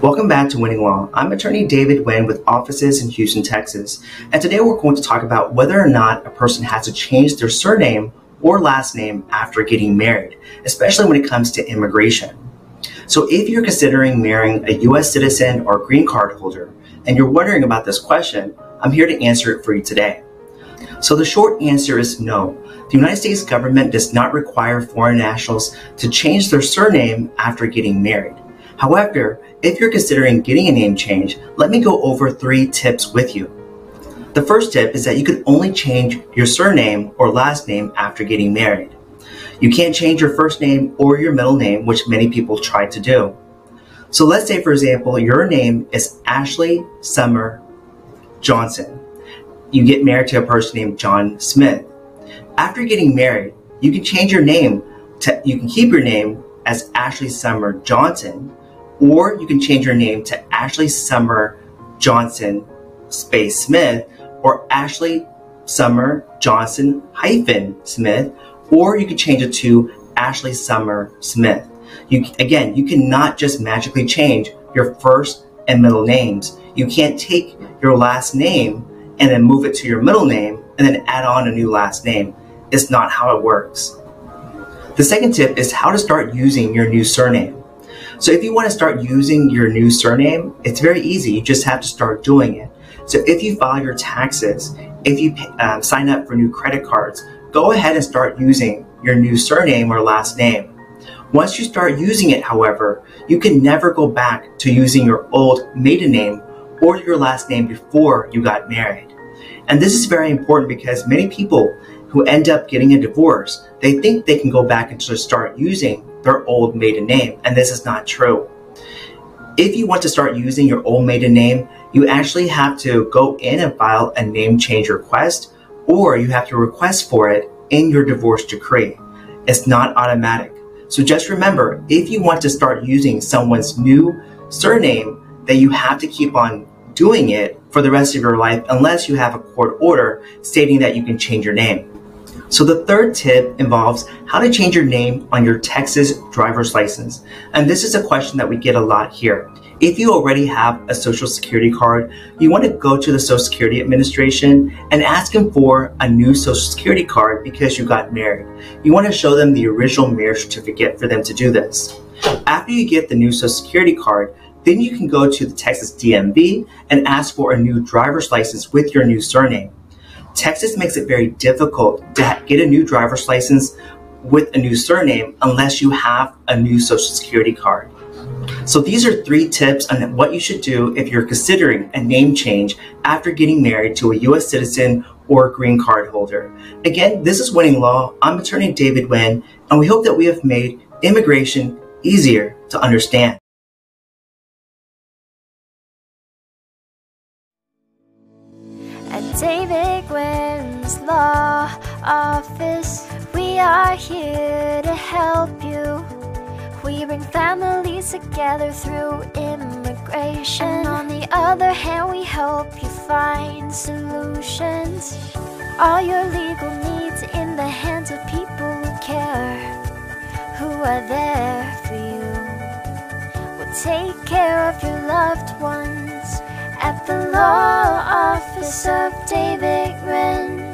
Welcome back to Winning Law. I'm attorney David Nguyen with offices in Houston, Texas. And today we're going to talk about whether or not a person has to change their surname or last name after getting married, especially when it comes to immigration. So if you're considering marrying a US citizen or green card holder and you're wondering about this question, I'm here to answer it for you today. So the short answer is no. The United States government does not require foreign nationals to change their surname after getting married. However, if you're considering getting a name change, let me go over three tips with you. The first tip is that you can only change your surname or last name after getting married. You can't change your first name or your middle name, which many people try to do. So let's say, for example, your name is Ashley Summer Johnson. You get married to a person named John Smith. After getting married, you can change your name to, you can keep your name as Ashley Summer Johnson, or you can change your name to Ashley Summer Johnson space Smith or Ashley Summer Johnson hyphen Smith, or you can change it to Ashley Summer Smith. You, again, you cannot just magically change your first and middle names. You can't take your last name and then move it to your middle name and then add on a new last name. It's not how it works. The second tip is how to start using your new surname. So if you want to start using your new surname, it's very easy. You just have to start doing it. So if you file your taxes, if you um, sign up for new credit cards, go ahead and start using your new surname or last name. Once you start using it, however, you can never go back to using your old maiden name or your last name before you got married. And this is very important because many people who end up getting a divorce, they think they can go back and just start using their old maiden name, and this is not true. If you want to start using your old maiden name, you actually have to go in and file a name change request, or you have to request for it in your divorce decree. It's not automatic. So just remember, if you want to start using someone's new surname, that you have to keep on doing it for the rest of your life unless you have a court order stating that you can change your name. So the third tip involves how to change your name on your Texas driver's license. And this is a question that we get a lot here. If you already have a social security card, you want to go to the Social Security Administration and ask them for a new social security card because you got married. You want to show them the original marriage certificate for them to do this. After you get the new social security card, then you can go to the Texas DMV and ask for a new driver's license with your new surname. Texas makes it very difficult to get a new driver's license with a new surname unless you have a new social security card. So these are three tips on what you should do if you're considering a name change after getting married to a US citizen or green card holder. Again, this is Winning Law. I'm attorney David Nguyen, and we hope that we have made immigration easier to understand. David Nguyen's Law Office, we are here to help you. We bring families together through immigration. And on the other hand, we help you find solutions. All your legal needs in the hands of people who care, who are there for you. We'll take care of your loved ones at the law office of David Nguyen.